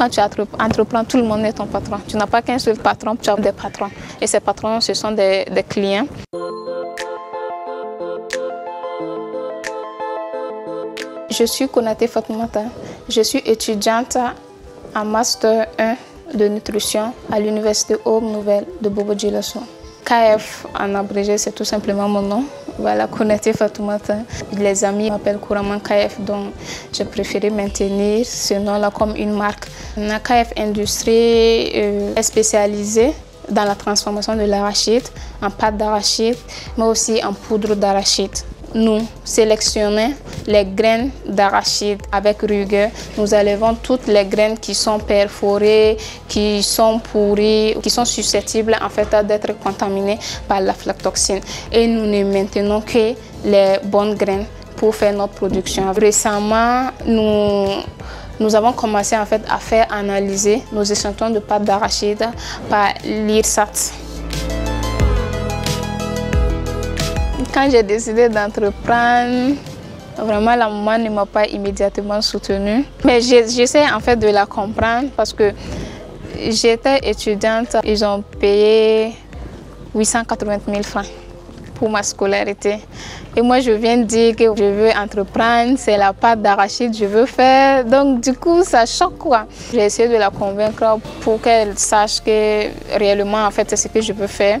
Quand tu entreprends, tout le monde est ton patron. Tu n'as pas qu'un seul patron, tu as des patrons. Et ces patrons, ce sont des, clients. Je suis Konate Fatmata. Je suis étudiante en Master 1 de nutrition à l'Université Aube Nouvelle de Bobo Djilasso. KF en abrégé, c'est tout simplement mon nom. Voilà, Konate Fatoumata. Les amis m'appellent couramment KF, donc j'ai préféré maintenir ce nom-là comme une marque. La KF Industrie euh, est spécialisée dans la transformation de l'arachide en pâte d'arachide, mais aussi en poudre d'arachide nous sélectionnons les graines d'arachide avec rigueur. Nous enlevons toutes les graines qui sont perforées, qui sont pourries, qui sont susceptibles en fait d'être contaminées par la flatoxine. Et nous ne maintenons que les bonnes graines pour faire notre production. Récemment, nous nous avons commencé en fait à faire analyser nos échantillons de pâte d'arachide par l'IRSAT. Quand j'ai décidé d'entreprendre, vraiment la maman ne m'a pas immédiatement soutenue. Mais j'essaie en fait de la comprendre parce que j'étais étudiante, ils ont payé 880 000 francs pour ma scolarité. Et moi, je viens de dire que je veux entreprendre, c'est la pâte d'arachide je veux faire. Donc, du coup, ça choque quoi. J'ai essayé de la convaincre pour qu'elle sache que réellement, en fait, c'est ce que je veux faire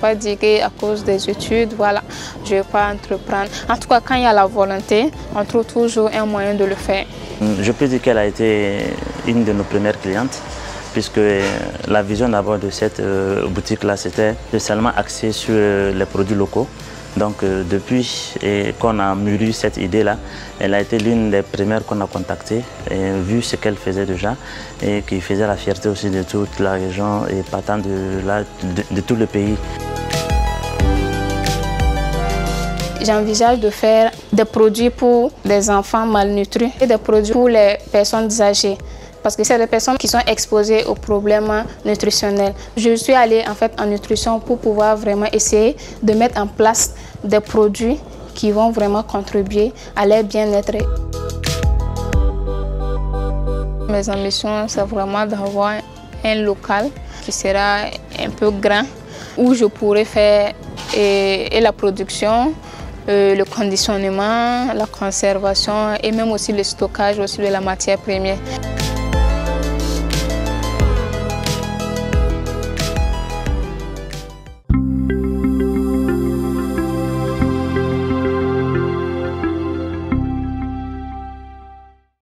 pas dire qu'à cause des études, voilà, je ne vais pas entreprendre. En tout cas, quand il y a la volonté, on trouve toujours un moyen de le faire. Je peux dire qu'elle a été une de nos premières clientes puisque la vision d'abord de cette euh, boutique-là, c'était seulement axée sur euh, les produits locaux. Donc euh, depuis qu'on a mûri cette idée-là, elle a été l'une des premières qu'on a contactées, vu ce qu'elle faisait déjà et qui faisait la fierté aussi de toute la région et partant de, de, de tout le pays. J'envisage de faire des produits pour des enfants malnutris et des produits pour les personnes âgées parce que c'est des personnes qui sont exposées aux problèmes nutritionnels. Je suis allée en fait en nutrition pour pouvoir vraiment essayer de mettre en place des produits qui vont vraiment contribuer à leur bien-être. Mes ambitions, c'est vraiment d'avoir un local qui sera un peu grand où je pourrais faire et, la production, euh, le conditionnement, la conservation et même aussi le stockage aussi de la matière première.